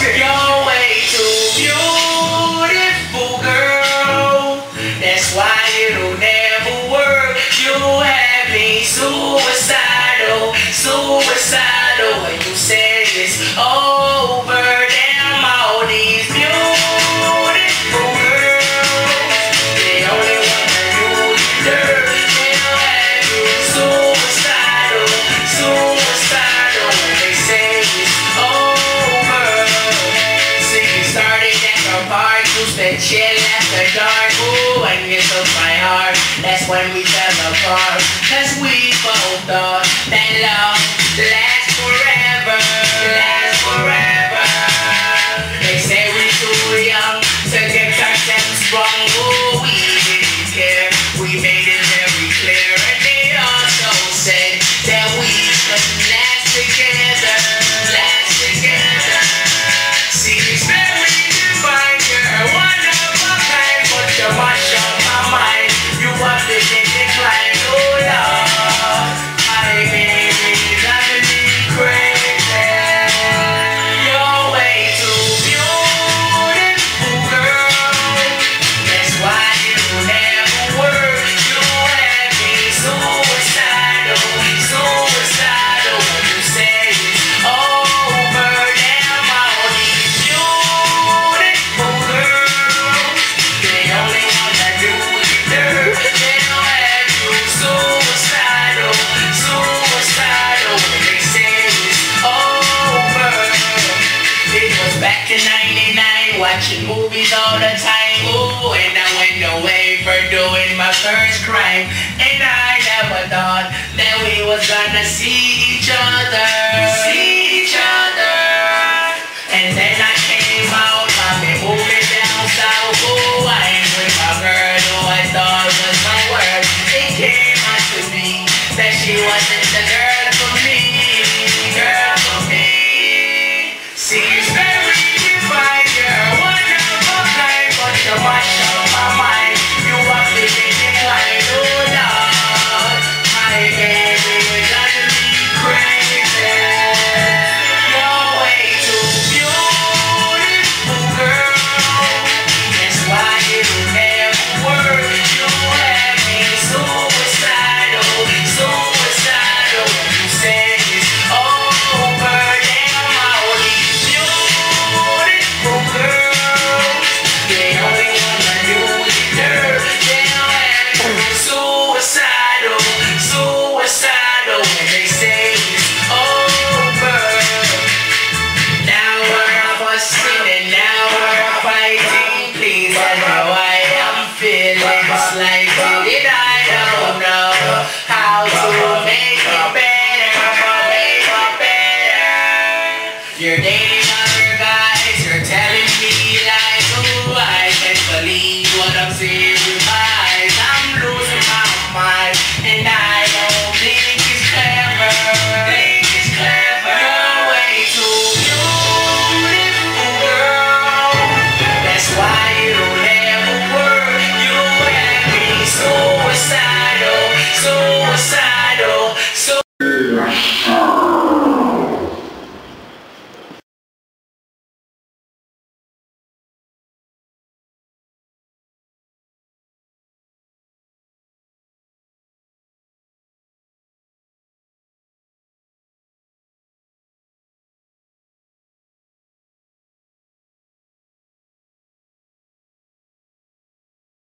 You're way too beautiful, girl. That's why it'll never work. You have me suicidal, suicidal when you say this. Oh. when we fell apart Cause we both thought that love movies all the time. Ooh, and I went away for doing my first crime. And I never thought that we was gonna see each other. See